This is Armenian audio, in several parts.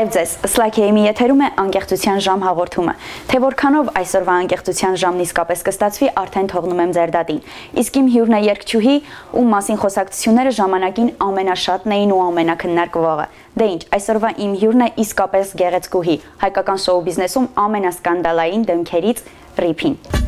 Բարև ձեզ։ Slack-ի եթերում է անկեղծության ժամ հաղորդումը։ Թե որքանով այսօրվա անկեղծության ժամն իսկապես կստացվի, արդեն թողնում եմ ձեր դատին։ Իսկ իմ հյուրն է երկչուհի, ում մասին խոսակցությունները ժամանակին ամենաշատն էին ու ամենակննարկվողը։ Դե ինչ, այսօրվա իմ հյուրն է իսկապես գեղեցկուհի, հայկական շոու բիզնեսում ամենասկանդալային դեմքերից Ռիփին։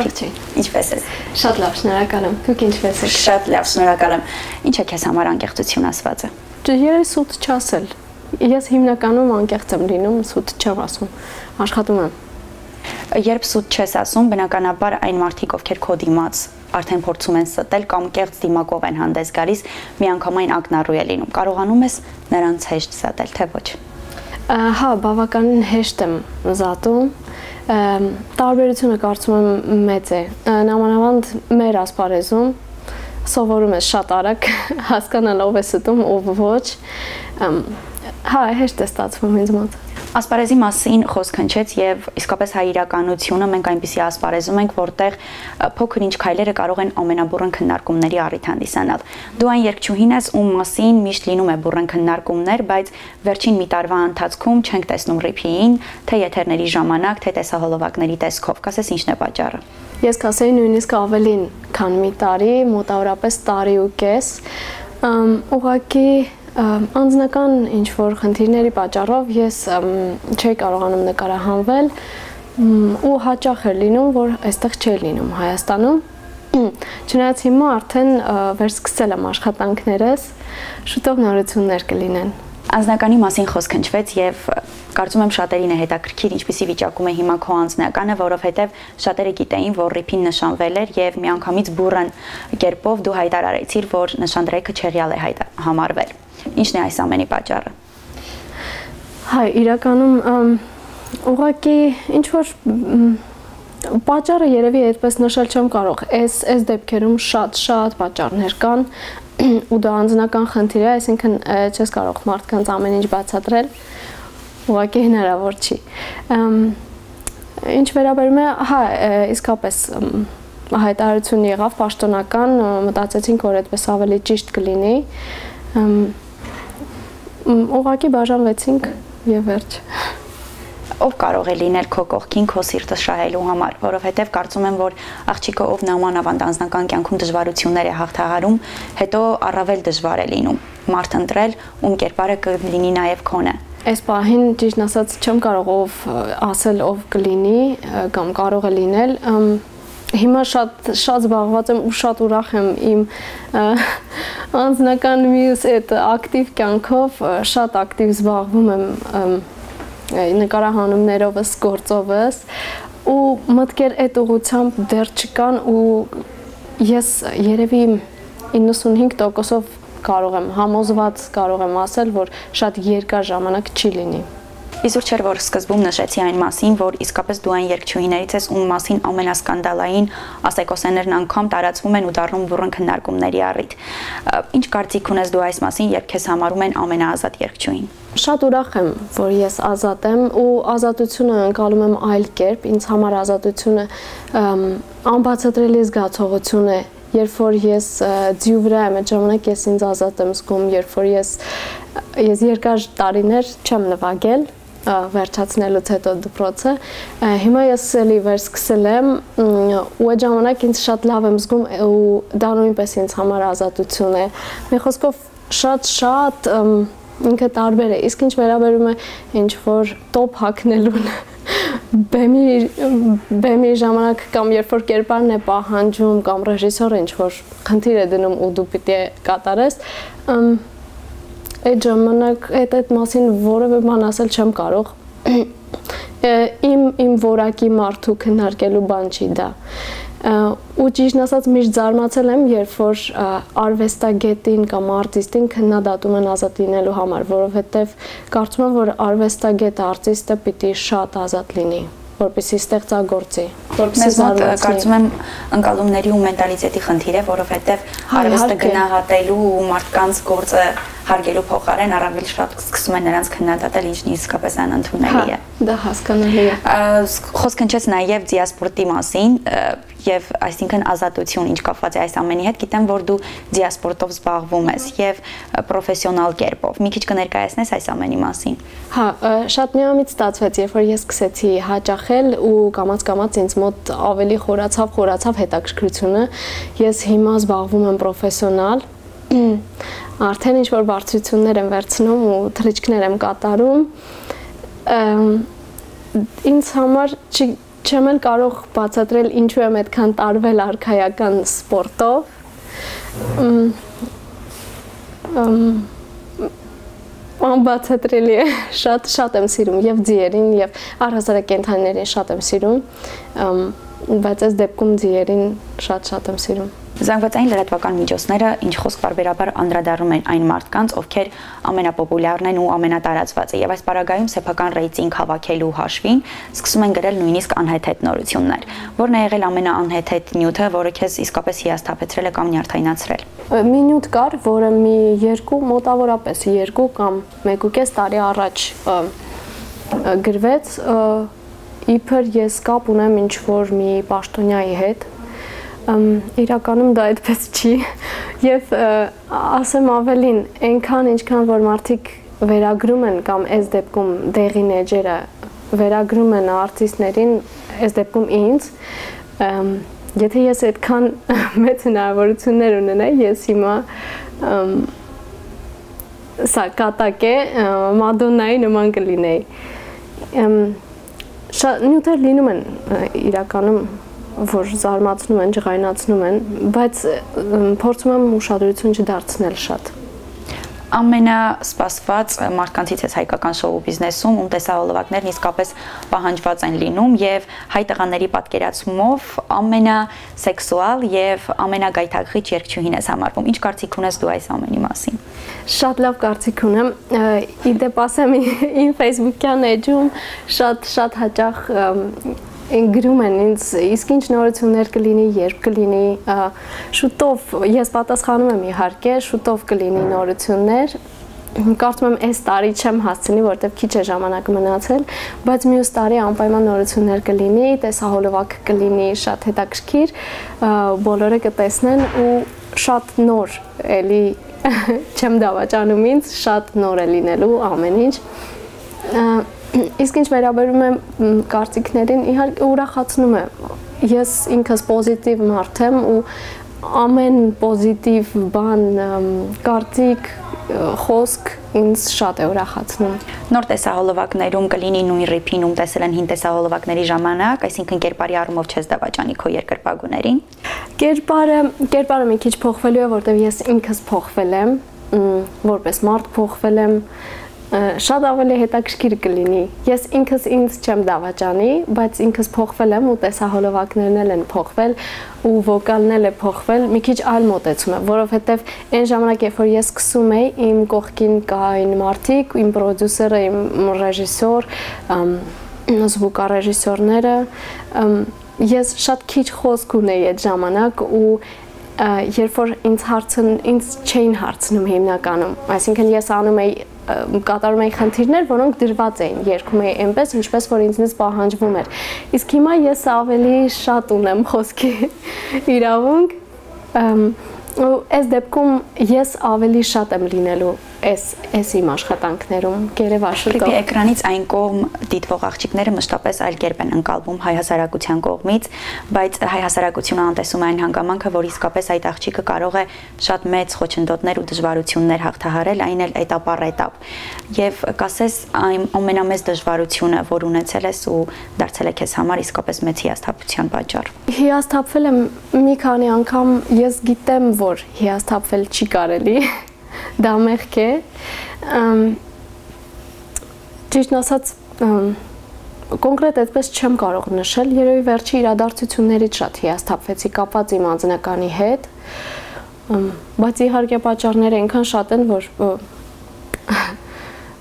Ռիփի։ Ողջույն։ Ինչպե՞ս ես։ Շատ լավ, շնորհակալ եմ։ Դուք ինչպե՞ս եք։ Շատ լավ, շնորհակալ եմ։ Ինչ է քեզ համար անկեղծություն ասվածը։ Ջերը սուտ չասել։ Ես հիմնականում անկեղծ եմ լինում, սուտ չեմ ասում։ Աշխատում եմ։ Երբ սուտ չես ասում, բնականաբար այն մարդիկ, ովքեր քո դիմաց արդեն փորձում են ստել կամ կեղծ դիմակով են հանդես գալիս, միանգամայն ակնառու է լինում։ Կարողանում ես նրանց հեշտ զատել, թե ոչ։ Հա, բավականին հեշտ եմ զատում տարբերությունը կարծում եմ մեծ է։ Նամանավանդ մեր ասպարեզում սովորում ես շատ արագ հասկանալ ով է ստում, ով ոչ։ Հա, հեշտ է ստացվում ինձ մոտ։ Ասպարեզի մասին խոսք հնչեց եւ իսկապես հայ իրականությունը մենք այնպեսի ասպարեզում ենք, որտեղ փոքր-ինչ քայլերը կարող են ամենաբուրըն քննարկումների առիթ հանդիսանալ։ Դու այն երկչուհին ես, ում մասին միշտ լինում է բուրըն քննարկումներ, բայց վերջին մի տարվա ընթացքում չենք տեսնում ռիփիին, թե եթերների ժամանակ, թե տեսահոլովակների տեսքով։ Կասես ինչն է պատճառը։ Ես կասեի նույնիսկ ավելին, քան մի տարի, մոտավորապես տարի ու կես։ Ուղղակի Անձնական ինչ որ խնդիրների պատճառով ես չէի կարողանում նկարահանվել ու հաճախ էր լինում, որ այստեղ չէի լինում Հայաստանում։ Չնայած հիմա արդեն վերսկսել եմ աշխատանքներս, շուտով նորություններ կլինեն։ Անձնականի մասին խոսք հնչվեց եւ կարծում եմ շատերին է հետաքրքիր ինչպիսի վիճակում է հիմա քո անձնականը, որովհետեւ շատերը գիտեին, որ ռիփին նշանվել էր եւ միանգամից բուրըն կերպով դու հայտարարեցիր, որ նշանդրեքը չեղյալ է հայտ համարվել։ Ինչն է այս ամենի պատճառը։ Հայ, իրականում ուղղակի ինչ որ պատճառը երևի այդպես նշել չեմ կարող։ Այս այս դեպքերում շատ-շատ պատճառներ կան ու դա անձնական խնդիր է, այսինքն չես կարող մարդկանց ամեն ինչ բացատրել։ Ուղղակի հնարավոր չի։ Ինչ վերաբերում է, հա, իսկապես հայտարարություն եղավ պաշտոնական, մտածեցինք, որ այդպես ավելի ճիշտ կլինի ուղակի բաժանվեցինք եւ վերջ ով կարող է լինել քո կողքին քո սիրտը շահելու համար, որովհետև կարծում եմ, որ աղջիկը ով նամանավանդ անձնական կյանքում դժվարություններ է հաղթահարում, հետո առավել դժվար է լինում մարդ ընտրել, ում կերպարը կլինի նաև քոնը։ Այս պահին ճիշտ ասած չեմ կարող ով ասել ով կլինի կամ կարող է լինել, հիմա շատ շատ զբաղված եմ ու շատ ուրախ եմ իմ անձնական մյուս այդ ակտիվ կյանքով շատ ակտիվ զբաղվում եմ նկարահանումներովս, գործովս ու մտքեր այդ ուղությամբ դեռ չկան ու ես երևի 95%-ով կարող եմ համոզված կարող եմ ասել, որ շատ երկար ժամանակ չի լինի։ Իզուր չէր որ սկզբում նշեցի այն մասին, որ իսկապես դու այն երկչուհիներից ես, ում մասին ամենասկանդալային ասեկոսեներն անգամ տարածվում են ու դառնում բուրըն քննարկումների առիթ։ Ինչ կարծիք ունես դու այս մասին, երբ քեզ համարում են ամենաազատ երկչուհին։ Շատ ուրախ եմ, որ ես ազատ եմ ու ազատությունը անցալում եմ այլ կերպ։ Ինձ համար ազատությունը անբացատրելի զգացողություն է երբ որ ես ձյու վրա եմ, այդ ժամանակ ես ինձ ազատ եմ զգում, երբ որ ես ես երկար տարիներ չեմ նվագել, վերջացնելուց հետո դպրոցը հիմա ես էլի վերսկսել եմ ու այդ ժամանակ ինձ շատ լավ եմ զգում ու դա նույնպես ինձ համար ազատություն է մի խոսքով շատ շատ ինքը տարբեր է իսկ ինչ վերաբերում է ինչ որ տոп հակնելուն բեմի բեմի ժամանակ կամ երբ որ կերպարն է պահանջում կամ ռեժիսորը ինչ որ խնդիր է դնում ու դու պիտի կատարես այդ ժամանակ այդ այդ մասին որևէ բան ասել չեմ կարող իմ իմ որակի մարդու քննարկելու բան չի դա ու ճիշտ ասած միշտ զարմացել եմ երբ որ արվեստագետին կամ արտիստին քննադատում են ազատ լինելու համար որովհետև կարծում եմ որ արվեստագետ արտիստը պիտի շատ ազատ լինի որպեսի ստեղծագործի, որպեսի զարգացնի։ Կարծում եմ ընկալումների ու մենտալիտետի խնդիր է, որովհետև արվեստը գնահատելու ու մարդկանց գործը հարգելու փոխարեն առավել շատ սկսում են նրանց քննադատել, ինչն իսկապես անընդունելի է։ Դա հասկանալի է։ Խոսք հնչեց նաև դիասպորտի մասին եւ այսինքն ազատություն, ինչ կապված է այս ամենի հետ, գիտեմ, որ դու դիասպորտով զբաղվում ես եւ պրոֆեսիոնալ կերպով։ Մի քիչ կներկայացնես այս ամենի մասին։ Հա, շատ միամիտ ստացվեց, երբ որ ես սկսեցի հաճախել ու կամած-կամած ինձ մոտ ավելի խորացավ, խորացավ հետաքրքրությունը։ Ես հիմա զբաղվում եմ պրոֆեսիոնալ արդեն ինչ որ բարձրություններ եմ վերցնում ու թրիչքներ եմ կատարում ինձ համար չեմ էլ կարող բացատրել ինչու եմ այդքան տարվել արխայական սպորտով անբացատրելի է շատ շատ եմ սիրում եւ ձիերին եւ առհասարակ կենթանիներին շատ եմ սիրում բայց այս դեպքում ձիերին շատ շատ եմ սիրում Զանգվածային լրատվական միջոցները ինչ խոսք բարբերաբար անդրադառնում են այն մարդկանց, ովքեր ամենապոպուլյարն են ու ամենատարածվածը եւ այս պարագայում սեփական ռեյտինգ հավաքելու հաշվին սկսում են գրել նույնիսկ անհեթեթ նորություններ, որն է եղել ամենաանհեթեթ նյութը, որը քեզ իսկապես հիասթափեցրել է կամ նյարդայնացրել։ Մի նյութ կար, որը մի երկու մոտավորապես երկու կամ 1.5 տարի առաջ գրվեց իբր ես կապ ունեմ ինչ որ մի պաշտոնյայի հետ իրականում դա այդպես չի եւ ասեմ ավելին այնքան ինչքան որ մարդիկ վերագրում են կամ այս դեպքում դեղին էջերը վերագրում են արտիստներին այս դեպքում ինձ եթե ես այդքան մեծ հնարավորություններ ունենայի ես հիմա սա կատակ է մադոննայի նման կլինեի նյութեր լինում են իրականում որ զարմացնում են, ջղայնացնում են, բայց փորձում եմ ուշադրություն չդարձնել շատ ամենասպասված մարդկանցից է հայկական շոու բիզնեսում, ում տեսահոլովակներն իսկապես պահանջված են լինում եւ հայ տղաների պատկերացումով ամենասեքսուալ եւ ամենագայթակղիչ երգչուհին ես համարվում։ Ինչ կարծիք ունես դու այս ամենի մասին։ Շատ լավ կարծիք ունեմ։ Իդեպ ասեմ, իմ Facebook-յան էջում շատ շատ հաճախ գրում են ինձ իսկ ինչ նորություններ կլինի, երբ կլինի, շուտով ես պատասխանում եմ իհարկե, շուտով կլինի նորություններ, կարծում եմ այս տարի չեմ հասցնի, որտեղ քիչ է ժամանակ մնացել, բայց մյուս տարի անպայման նորություններ կլինի, տեսահոլովակ կլինի շատ հետաքրքիր, բոլորը կտեսնեն ու շատ նոր էլի չեմ դավաճանում ինձ, շատ նոր է լինելու ամեն ինչ Իսկ ինչ վերաբերում է կարծիքներին, իհարկե ուրախացնում է։ Ես ինքս պոզիտիվ մարդ եմ ու ամեն պոզիտիվ բան, կարծիք, խոսք ինձ շատ է ուրախացնում։ Նոր տեսահոլովակներում կլինի նույն ռիփինում տեսել են հին տեսահոլովակների ժամանակ, այսինքն կերպարի առումով չես դավաճանի քո երկրպագուներին։ Կերպարը, կերպարը մի քիչ փոխվելու է, որտեղ ես ինքս փոխվել եմ, որպես մարդ փոխվել եմ, շատ ավելի հետաքրքիր կլինի։ Ես ինքս ինձ չեմ դավաճանի, բայց ինքս փոխվել եմ ու տեսահոլովակներն էլ են փոխվել ու վոկալն էլ է փոխվել, մի քիչ այլ մոտեցում է, որովհետև այն ժամանակ, երբ որ ես սկսում էի, իմ կողքին կային մարդիկ, իմ պրոդյուսերը, իմ ռեժիսոր, զվուկարեժիսորները, ես շատ քիչ խոսք ունեի այդ ժամանակ ու երբ որ ինձ հարցն ինձ չէին հարցնում հիմնականում, այսինքն ես անում էի կատարում էի խնդիրներ, որոնք դրված էին, երգում էի այնպես, ինչպես որ ինձնից պահանջվում էր։ Իսկ հիմա ես ավելի շատ ունեմ խոսքի իրավունք, ու այս դեպքում ես ավելի շատ եմ լինելու այս այս իմ աշխատանքներում Գերեվաշուտով։ Կլիպի էկրանից այն կողմ դիտվող աղջիկները մշտապես այլ կերպ են ընկալվում հայ հասարակության կողմից, բայց հայ հասարակությունը անտեսում է այն հանգամանքը, որ իսկապես այդ աղջիկը կարող է շատ մեծ խոչընդոտներ ու դժվարություններ հաղթահարել, այն էլ этап առ этап։ Եվ կասես այն ամենամեծ դժվարությունը, որ ունեցել ես ու դարձել է քեզ համար իսկապես մեծ հիասթափության պատճառ։ Հիասթափվել եմ մի քանի անգամ, ես գիտեմ, որ հիասթափվել չի կարելի դա մեղք է ճիշտ ասած կոնկրետ այդպես չեմ կարող նշել երևի վերջի իրադարձություններից շատ հիասթափվեցի կապված իմ անձնականի հետ բայց իհարկե պատճառները այնքան շատ են որ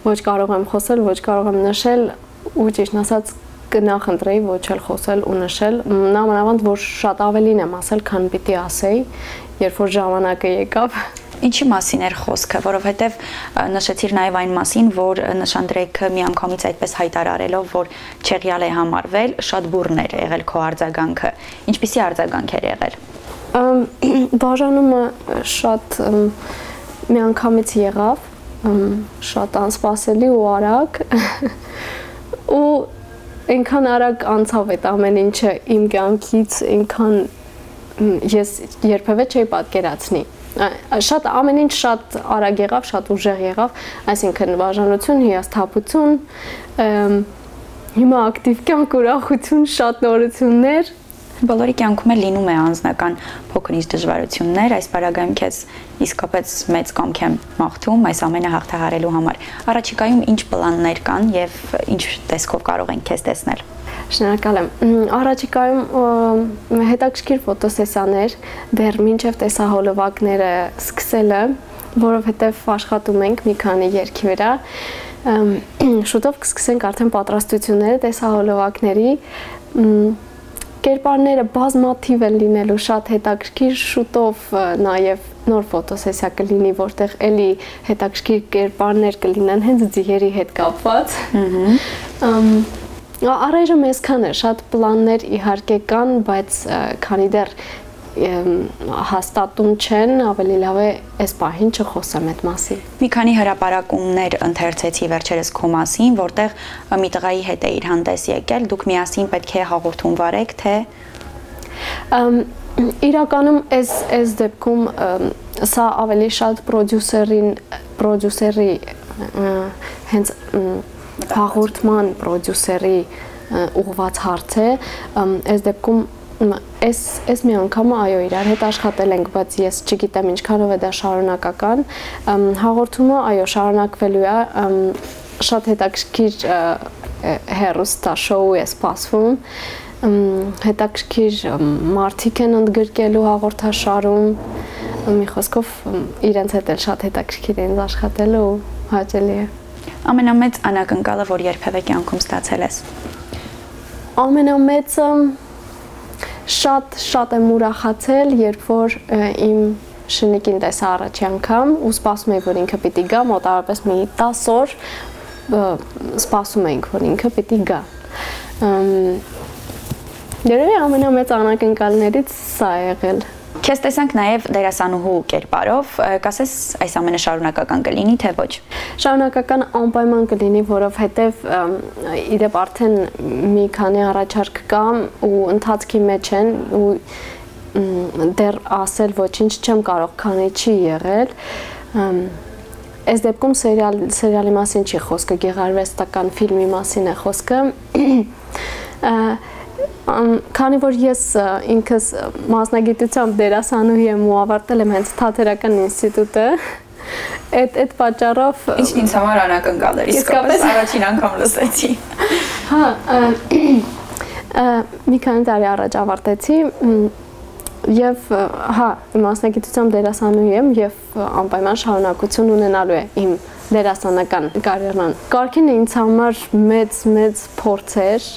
ոչ կարող եմ խոսել ոչ կարող եմ նշել ու ճիշտ ասած կնախընտրեի ոչ էլ խոսել ու նշել նամանավանդ որ շատ ավելին եմ ասել քան պիտի ասեի երբ որ ժամանակը եկավ Ինչի մասին էր խոսքը, որովհետև նշեցիր նաև այն մասին, որ նշանդրեքը միանգամից այդպես հայտարարելով, որ չեղյալ է համարվել, շատ բուրն էր եղել քո արձագանքը։ Ինչպիսի արձագանք էր եղել։ Բաժանումը շատ միանգամից եղավ, շատ անսպասելի ու արագ ու այնքան արագ անցավ այդ ամեն ինչը իմ կյանքից, այնքան ես երբևէ չէի պատկերացնի շատ ամեն ինչ շատ արագ եղավ, շատ ուժեղ եղավ, այսինքն բաժանություն, հիասթափություն, հիմա ակտիվ կյանք, ուրախություն, շատ նորություններ, Բոլորի կյանքում է լինում է անձնական փոքրինչ դժվարություններ, այս параգայում քեզ իսկապես մեծ կամք եմ մաղթում այս ամենը հաղթահարելու համար։ Առաջիկայում ինչ պլաններ կան եւ ինչ տեսքով կարող ենք քեզ տեսնել։ Շնորհակալ եմ։ Առաջիկայում հետաքրքիր ֆոտոսեսաներ, դեռ մինչև տեսահոլովակները սկսելը, որովհետեւ աշխատում ենք մի քանի երկի վրա շուտով կսկսենք արդեն պատրաստությունները տեսահոլովակների կերպարները բազմաթիվ են լինելու շատ հետաքրքիր շուտով նաև նոր ֆոտոսեսիա կլինի, որտեղ էլի հետաքրքիր կերպարներ կլինեն հենց ձիերի հետ կապված։ Ահա Առայժմ այսքան է, շատ պլաններ իհարկե կան, բայց քանի դեռ հաստատում չեն, ավելի լավ է այս պահին չխոսեմ այդ մասին։ Մի քանի հրապարակումներ ընթերցեցի վերջերս քո մասին, որտեղ մի տղայի հետ է իր հանդես եկել, դուք միասին պետք է հաղորդում վարեք, թե իրականում այս այս դեպքում սա ավելի շատ պրոդյուսերին պրոդյուսերի հենց հաղորդման պրոդյուսերի ուղված հարց է այս դեպքում Այս այս մի անգամ այո իրար հետ աշխատել ենք, բայց ես չգիտեմ ինչքանով է դա շարունակական։ Հաղորդումը այո շարունակվելու է շատ հետաքրքիր հերոստա շոու է սպասվում հետաքրքիր մարտիկ են ընդգրկելու հաղորդաշարում մի խոսքով իրենց հետ էլ շատ հետաքրքիր են աշխատելու հաճելի է ամենամեծ անակնկալը որ երբևէ կյանքում ստացել ես ամենամեծը շատ շատ եմ ուրախացել, երբ որ իմ շնիկին տեսա առաջի անգամ ու սպասում էի, որ ինքը պիտի գա, մոտավորապես մի 10 օր սպասում էինք, որ ինքը պիտի գա։ Երևի ամենամեծ անակնկալներից սա է եղել։ Քեզ տեսանք նաև դերասանուհու կերպարով, կասես այս ամենը շարունակական կլինի թե ոչ։ Շարունակական անպայման կլինի, որովհետև իդեպ արդեն մի քանի առաջարկ կա ու ընթացքի մեջ են ու դեռ ասել ոչինչ չեմ կարող, քանի չի եղել։ Այս դեպքում սերիալ սերիալի մասին չի խոսքը, գեղարվեստական ֆիլմի մասին է խոսքը քանի որ ես ինքս մասնագիտությամբ դերասանուհի եմ ու ավարտել եմ հենց թատերական ինստիտուտը, այդ այդ պատճառով ինչն ինձ համար անակնկալ էր իսկապես առաջին անգամ լսեցի հա մի քանի տարի առաջ ավարտեցի եւ հա մասնագիտությամբ դերասանուհի եմ եւ անպայման շարունակություն ունենալու է իմ դերասանական կարիերան։ Կարքինը ինձ համար մեծ մեծ փորձ էր,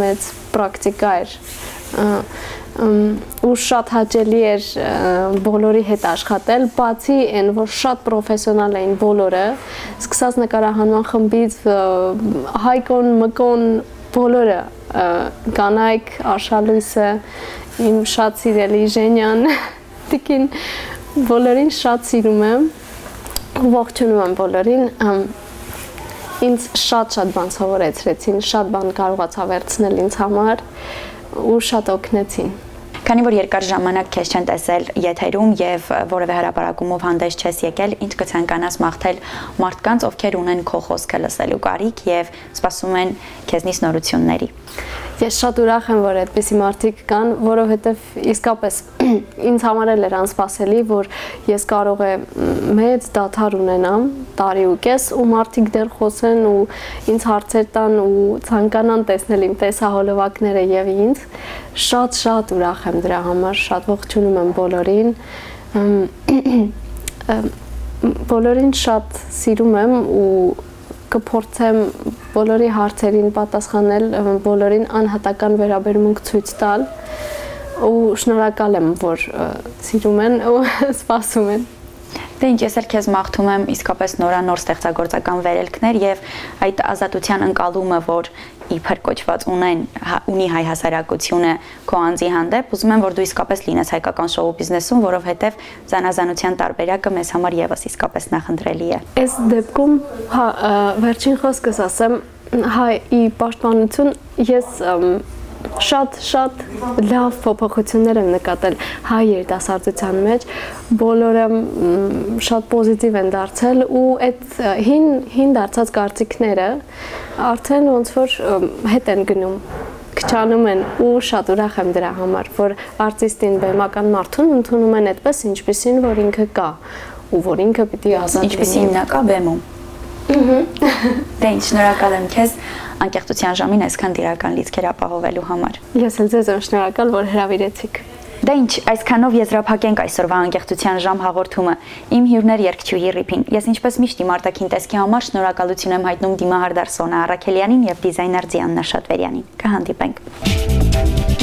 մեծ պրակտիկա էր ու շատ հաճելի էր բոլորի հետ աշխատել, բացի այն, որ շատ պրոֆեսիոնալ էին բոլորը, սկսած նկարահանման խմբից Հայկոն, Մկոն, բոլորը կանայք, Արշալույսը, իմ շատ սիրելի Ժենյան, Տիկին, բոլորին շատ սիրում եմ ողջունում եմ բոլորին ինձ շատ-շատ բան սովորեցրեցին, շատ բան կարողացա վերցնել ինձ համար ու շատ օգնեցին։ Քանի որ երկար ժամանակ քեզ չեն տեսել եթերում եւ որևէ հրապարակումով հանդես չես եկել, ինչ կցանկանաս մաղթել մարդկանց, ովքեր ունեն քո խոսքը լսելու կարիք եւ սպասում են քեզնից նորությունների։ Ես շատ ուրախ եմ, որ այդպիսի մարդիկ կան, որովհետև իսկապես ինձ համար էլ էր անսպասելի, որ ես կարող է մեծ դաթար ունենամ, տարի ու կես, ու մարդիկ դեռ խոսեն ու ինձ հարցեր տան ու ցանկանան տեսնել իմ տեսահոլովակները եւ ինձ։ Շատ-շատ ուրախ եմ դրա համար, շատ ողջունում եմ բոլորին։ Բոլորին շատ սիրում եմ ու կփորձեմ բոլորի հարցերին պատասխանել, բոլորին անհատական վերաբերմունք ցույց տալ ու շնորհակալ եմ, որ սիրում են ու սպասում են։ Դե ինչ ես էլ քեզ մաղթում եմ իսկապես նորանոր ստեղծագործական վերելքներ եւ այդ ազատության ընկալումը, որ իբր կոչված ունեն հա, ունի հայ հասարակությունը քո անձի հանդեպ, ուզում եմ որ դու իսկապես լինես հայկական շոու բիզնեսում, որովհետեւ զանազանության տարբերակը մեզ համար եւս իսկապես նախընտրելի է։ Այս դեպքում հա վերջին խոսքս ասեմ, հայ պաշտպանություն ես շատ շատ լավ փոփոխություններ եմ նկատել հայ երիտասարդության մեջ բոլորը շատ պոզիտիվ են դարձել ու այդ հին հին դարձած կարծիքները արդեն ոնց որ հետ են գնում քչանում են ու շատ ուրախ եմ դրա համար որ արտիստին բեմական մարդուն ընդունում են այդպես ինչպեսին որ ինքը կա ու որ ինքը պիտի ազատ լինի ինչպեսին նա կա բեմում Դե ինչ շնորհակալ եմ քեզ անկեղծության ժամին այսքան դիրական լիցքեր ապահովելու համար։ Ես էլ ձեզ եմ շնորհակալ, որ հրավիրեցիք։ Դե ինչ, այսքանով եզրափակենք այսօրվա անկեղծության ժամ հաղորդումը։ Իմ հյուրներ երկչուհի Ռիփին։ Ես ինչպես միշտ իմ արտաքին տեսքի համար շնորհակալություն եմ հայտնում Դիմա Հարդարսոնը Արաքելյանին եւ դիզայներ Ձիաննա Շատվերյանին։ Կհանդիպենք։